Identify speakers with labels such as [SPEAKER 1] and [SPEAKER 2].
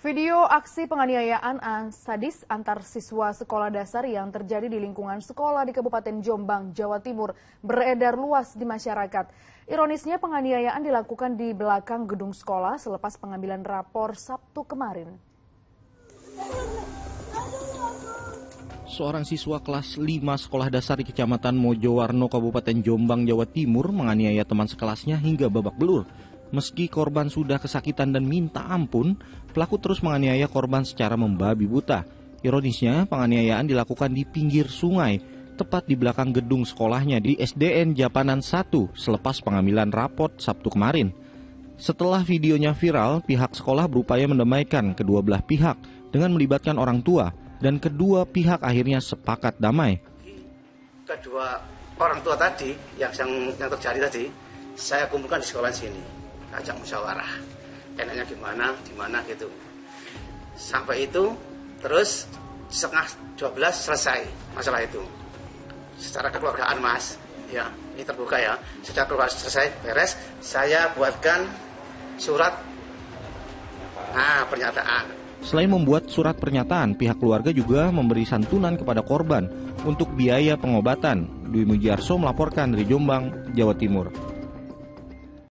[SPEAKER 1] Video aksi penganiayaan sadis antar siswa sekolah dasar yang terjadi di lingkungan sekolah di Kabupaten Jombang, Jawa Timur beredar luas di masyarakat. Ironisnya penganiayaan dilakukan di belakang gedung sekolah selepas pengambilan rapor Sabtu kemarin.
[SPEAKER 2] Seorang siswa kelas 5 sekolah dasar di Kecamatan Mojowarno, Kabupaten Jombang, Jawa Timur menganiaya teman sekelasnya hingga babak belur. Meski korban sudah kesakitan dan minta ampun, pelaku terus menganiaya korban secara membabi buta. Ironisnya, penganiayaan dilakukan di pinggir sungai, tepat di belakang gedung sekolahnya di SDN Japanan 1 selepas pengambilan rapot Sabtu kemarin. Setelah videonya viral, pihak sekolah berupaya mendamaikan kedua belah pihak dengan melibatkan orang tua dan kedua pihak akhirnya sepakat damai.
[SPEAKER 3] Kedua orang tua tadi yang yang, yang terjadi tadi, saya kumpulkan di sekolah sini ajak musyawarah. Enaknya gimana? Gimana gitu. Sampai itu terus setengah 12 selesai masalah itu. Secara kekeluargaan mas. Ya ini terbuka ya. Secara keluarga selesai beres. Saya buatkan surat. Nah pernyataan.
[SPEAKER 2] Selain membuat surat pernyataan, pihak keluarga juga memberi santunan kepada korban untuk biaya pengobatan. Dwi Mujiarso melaporkan dari Jombang, Jawa Timur.